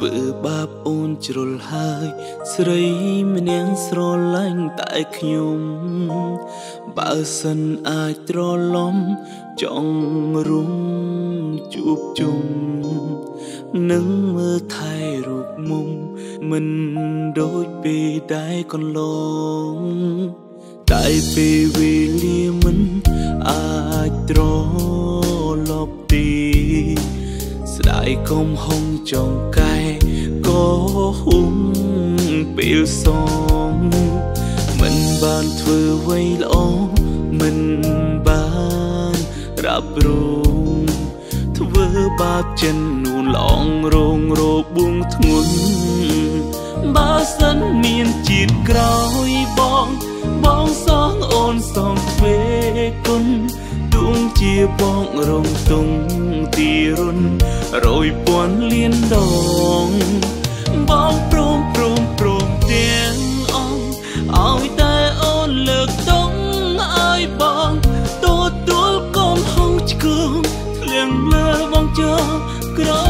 ធ្វើបាបអូនជ្រុលហើយ ស្រីម្នាក់ស្រឡាញ់តែខ្ញុំបើសិនអាចត្រឡំចង់រួមជួបជុំនឹងមើលថែរូបមុំមិនដូចពេលដែលកន្លងតែពេលវេលាមិនអាចត្រឡប់ទី ស្ដាយកំហុង ចង្កែក៏ហុំពេលសងមិនបានធ្វើអ្វីល្អមិនបានរាប់រងធ្វើបាបចិននួនឡងរងរបួងធ្ងន់បើសិនមានជាតិក្រោយបង បងសងអូនសងទ្វេគុណទួ ងជាបងរងទុងទីរុនរយពាន់លានដងបងព្រមព្រមព្រមទាំងអងឲ្យតែអូនលើកតុងឲ្យបងទទួលកូនហងឆ្គងធ្លៀងលើបងចោក្រ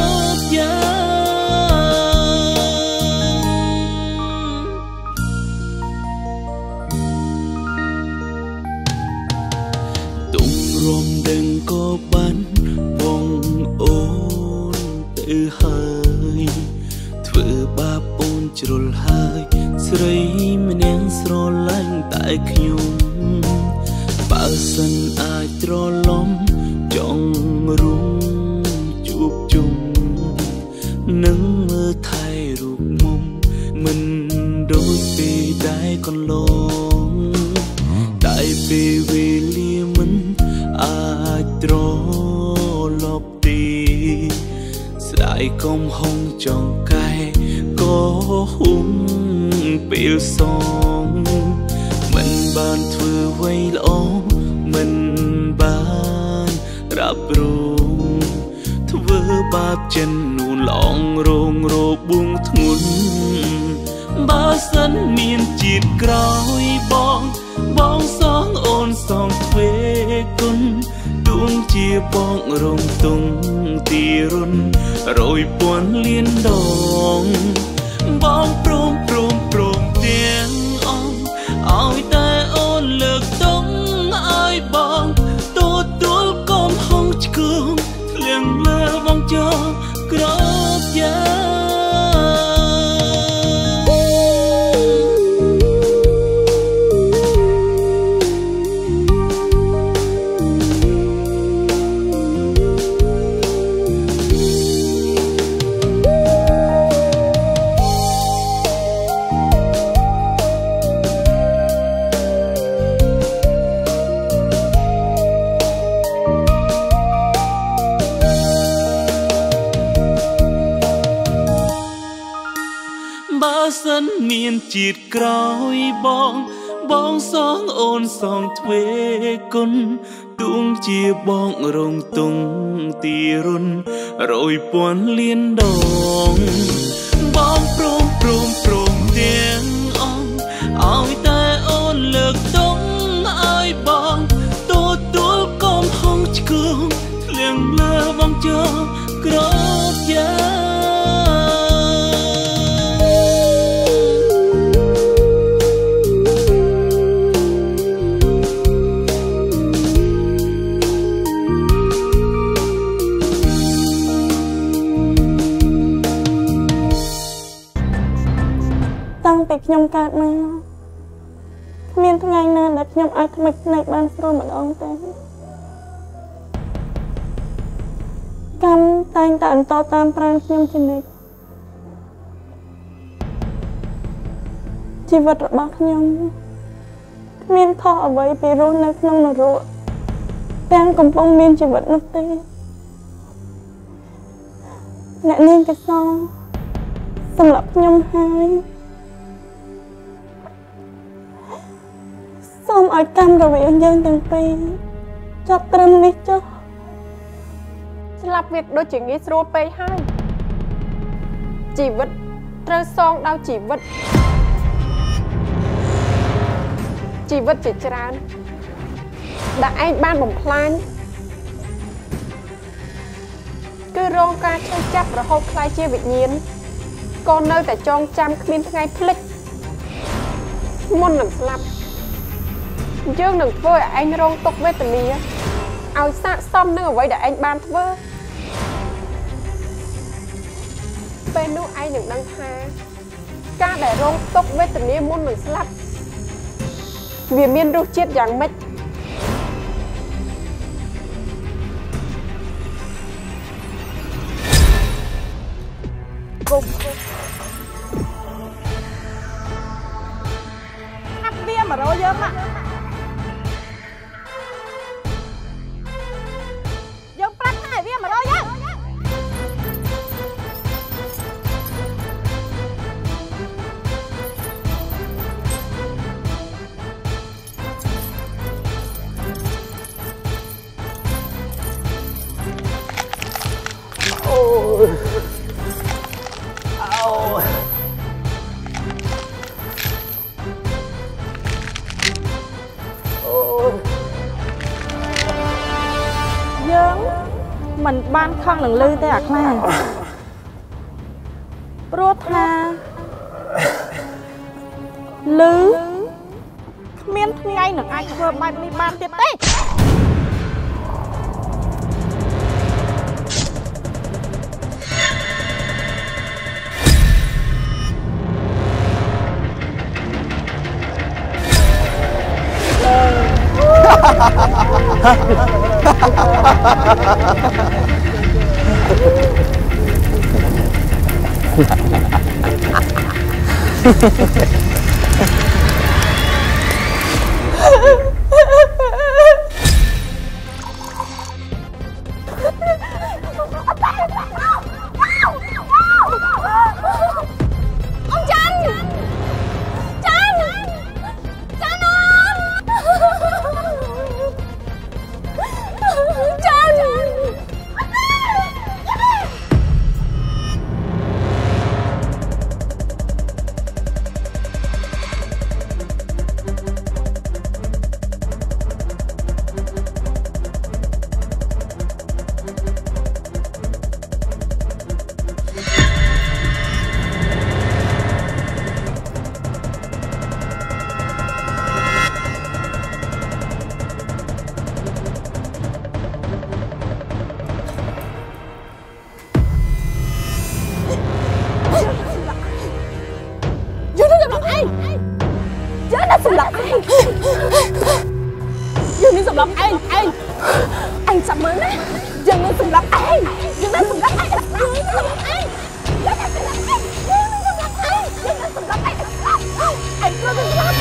កន្លងតែពេលវេលាមិនអាចត្រឡប់ទីស្ដាយកំហុងចង្កែក៏ហុំពេលសងមិនបានធ្វើអ្វីល្អមិនបានរាប់រងធ្វើបាបចិននួនឡងរងរបួងធ្ងន់ បើសិនមានជាតិក្រោយបង បងសងអូនសងទ្វេគុណទួងជាបងរងទុងទីរុនរយពាន់លានដងបងព្រម សិនមានជាតិក្រោយបង បងសងអូនសងទ្វេគុណទួងជាបងរងទុងទីរុនរយពាន់លានដង បងព្រមព្រមព្រមទាំងអងឲ្យតែអូនលើកតុងឲ្យបង ទទួលកុំហងឆ្គងធ្លៀងលើបងចោ កម្មតែងតែអន្តតាមប្រាណខ្ញុំជានិច្ចជីវិតរបស់ខ្ញុំគ្មានខុសអ្វីពីរស់នៅក្នុងនរកទាំងកំពុងមានជីវិតនោះទេអ្នកនាងកសងសម្រាប់ខ្ញុំហើយសូមឲ្យកម្មរវាងយើងទាំងពីរ ចប់ត្រឹមនេះចុះស្លាប់វាដូចជាងាយស្រួលពេកហើយជីវិតត្រូវសងដោយជីវិតជីវិតជាច្រើនដែលឯងបានបំផ្លាញគឺរងការឈឺចាប់រហូតខ្លាយជាវិញ្ញាណក៏នៅតែចងចាំគ្មានថ្ងៃភ្លេចមុននឹងស្លាប់យើងនឹងធ្វើឲ្យឯងរងទុក្ខវេទនា ឲ្យស័ក្តិសមនឹងអ្វីដែលឯងបានធ្វើពេលនោះឯងនឹងដឹងថា ការដែលរងទុក្ខវេទនាមុននឹងស្លាប់វាមានរសជាតិយ៉ាងម៉េចគុំហាក់វាមករយើងមក ខឹងនឹងលឺទេអាខ្លាព្រោះថាលឺគ្មានថ្ងៃនឹងអាចធ្វើបែបនេះបានទៀតទេ ông フフフフ。semeneh jangan sebelah dừng lên sebelah aing anh dừng lên jangan sebelah anh jangan sebelah aing jangan sebelah aing aing terus sebelah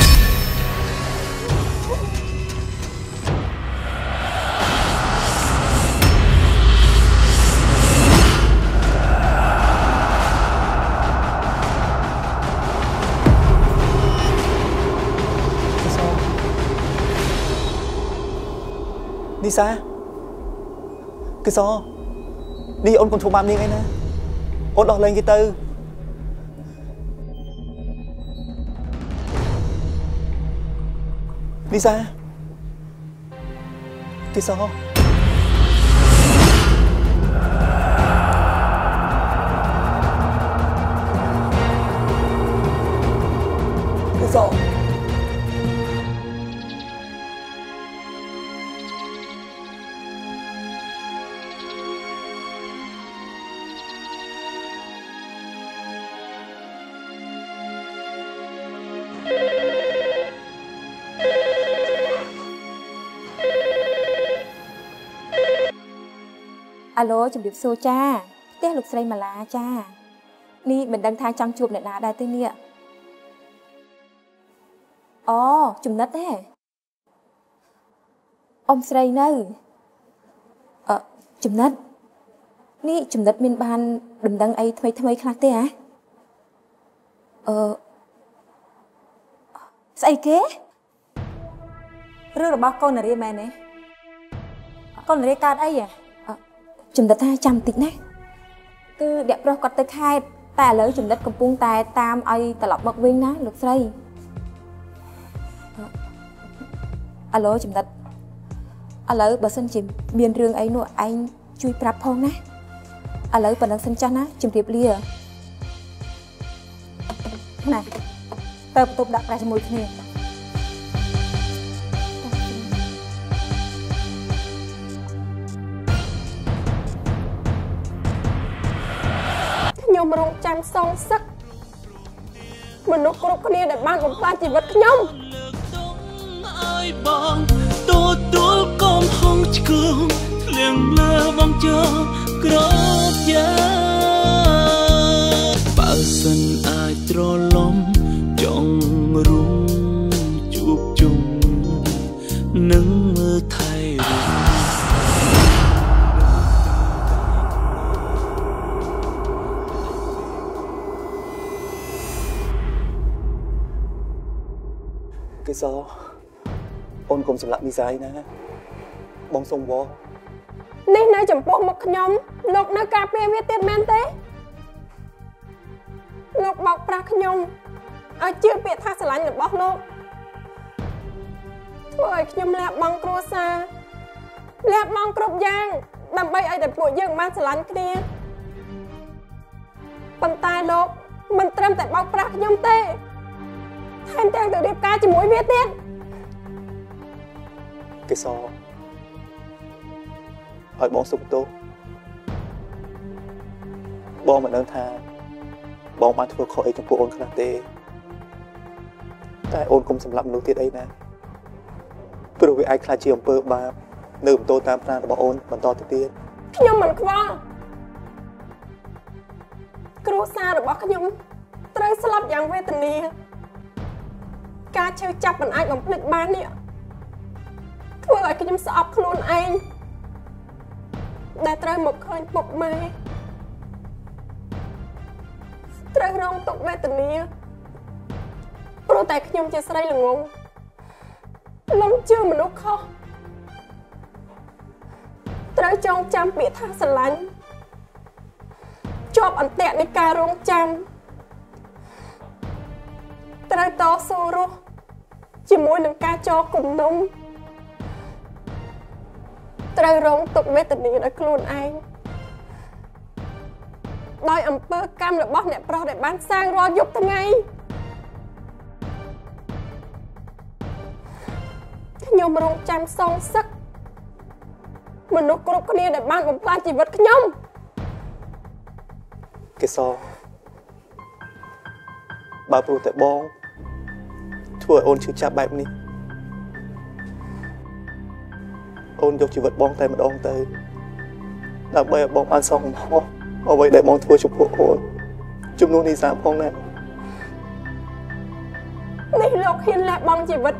đi xa គឺសនេះអូនកូនធ្វើបាបនាងអីណាអូនដោះលែងគេទៅនីសាគឺស អាឡូជំរាបសួរចាផ្ទះលោកស្រីម៉ាឡាចា នេះមិនដឹងថាចង់ជួបអ្នកណាដែរទេនេះអូចំណិតទេអ៊ំស្រីនៅអឺចំណិតនេះចំណិតមានបានដំណឹងអីថ្មីថ្មីខ្លះទេហ៎អឺស្អីគេរឿងរបស់កូននារីមែនទេកូននារីកើតអីហ៎ ចំណិតថាចាំតិចណាគឺអ្នកប្រុសគាត់ទៅខេត្តតែឥឡូវចំណិតកំពុងតែតាមឲ្យត្រឡប់មកវិញណាលោកស្រីអាឡូចំណិតឥឡូវបើសិនជាមានរឿងអីនោះឯងជួយប្រាប់ផងណាឥឡូវប៉ុណ្ណឹងសិនចាស់ណាជម្រាបលាណាទៅបន្ទប់ដាក់ប្រាស់ជាមួយគ្នា ខ្ញុំរងចាំសងសឹកមនុស្សគ្រប់គ្នាដែលបានបំផ្លាញជីវិតខ្ញុំលើកទងឲ្យបងទទួលកំហុងឆ្គងធ្លៀងលើបងចោក្របយ៉ា កុំសម្លាប់នីសាអីណាបងសុំវល់នេះនៅចំពោះមុខខ្ញុំលោកនៅការពារវាទៀតមែនទេលោកបោកប្រាស់ខ្ញុំឲ្យជឿពាក្យថាស្រឡាញ់របស់លោកធ្វើឲ្យខ្ញុំលះបង់គ្រួសារលះបង់គ្រប់យ៉ាងដើម្បីឲ្យតែពួកយើងបានស្រឡាញ់គ្នាប៉ុន្តែលោកមិនត្រឹមតែបោកប្រាស់ខ្ញុំទេថែមទាំងទៅរៀបការជាមួយវាទៀត កេសរឲ្យបងសុំទោសបងមិនដឹងថា បងបានធ្វើខុសអីចំពោះអូនខ្លះទេ តែអូនកុំសម្លាប់មនុស្សទៀតអីណាព្រោះវាអាចខ្លាចជាអំពើបាបនៅបន្តតាមផ្នែករបស់អូនបន្តទៅទៀតខ្ញុំមិនខ្វល់គ្រួសាររបស់ខ្ញុំត្រូវស្លាប់យ៉ាងវេទនា ការឈឺចាប់មិនអាចបំភ្លេចបាននេះ ធ្វើឲ្យខ្ញុំស្អប់ខ្លួនឯងដែលត្រូវមកឃើញពុកម៉ែត្រូវរងទុក្ខវេទនាព្រោះតែខ្ញុំជាស្រីល្ងងលំជឿមនុស្សខុសត្រូវចងចាំពាក្យថាស្រឡាញ់ជាប់អន្ទាក់នៃការរងចាំត្រូវតស៊ូរស់ជាមួយនឹងការចោលគំនុំ ត្រូវរងទុក្ខវេទនាដោយខ្លួនឯងដោយអំពើកម្មរបស់អ្នកប្រុសដែលបានសាងរាល់យប់ថ្ងៃខ្ញុំរងចាំសងសឹកមនុស្សគ្រប់គ្នាដែលបានបំផ្លាញជីវិតខ្ញុំកេសរបើព្រោះតែបងធ្វើឲ្យអូនឈឺចាប់បែបនេះ អូនយកជីវិតបងតែម្ដងទៅដើម្បីឲ្យបងបានសងកំហុសអ្វីដែលបងធ្វើចំពោះអូនជំនួសនេះសាផងណានេះលោកហ៊ានលះបង់ជីវិត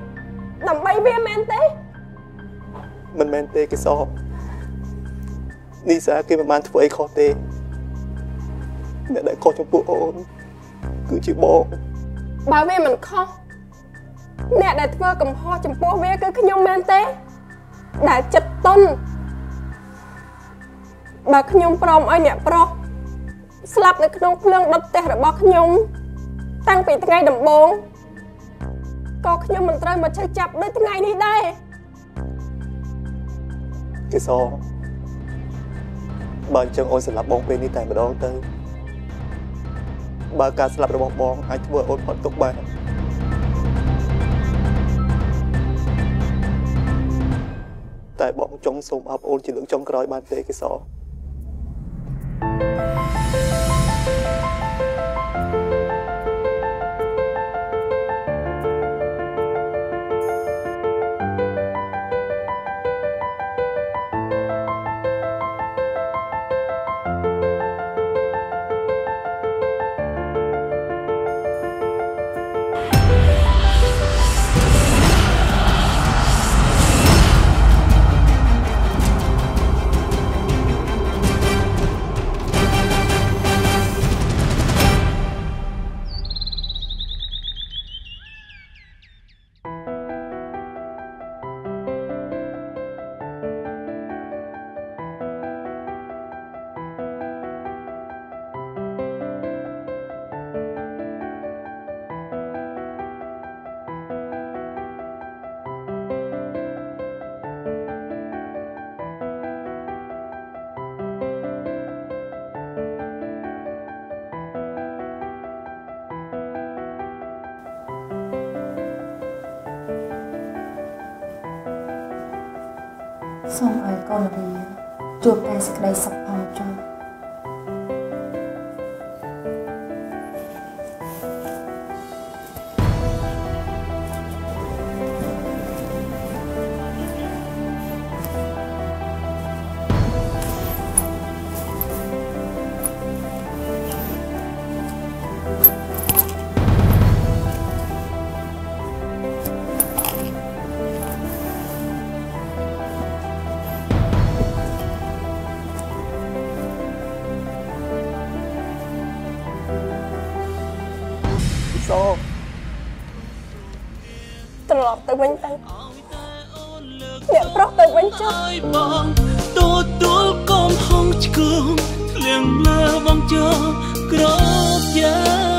ដើម្បីវាមែនទេមិនមែនទេកេសរនេះសាគេមិនបានធ្វើអីខុសទេអ្នកដែលខុសចំពោះអូនគឺជាបងបើវាមិនខុសអ្នកដែលធ្វើកំហុសចំពោះវាគឺខ្ញុំមែនទេ ដែលចិត្តតុនបើខ្ញុំព្រមឲ្យអ្នកប្រុសស្លាប់នៅក្នុងភ្លើងដុតផ្ទះរបស់ខ្ញុំ តាំងពីថ្ងៃដំបូងក៏ខ្ញុំមិនត្រូវមកឈឺចាប់ដូចថ្ងៃនេះដែរកេសរបើអញ្ចឹងអូនសម្លាប់បងពេលនេះតែម្ដងទៅ បើការស្លាប់របស់បងអាចធ្វើឲ្យអូនផុតទុកបាន តែបងចង់សូមអបអូនជាលើកចុងក្រោយបានទេកេសរ សូមឲ្យកូនវាជួបតែសេចក្តីសុខផងចុះ ត្រឡប់ទៅវិញទៅអ្នកប្រុសទៅវិញចុះហើយបងទទួលកំហុងឆ្គងធ្លៀងលើបងចោក្រោបយ៉ា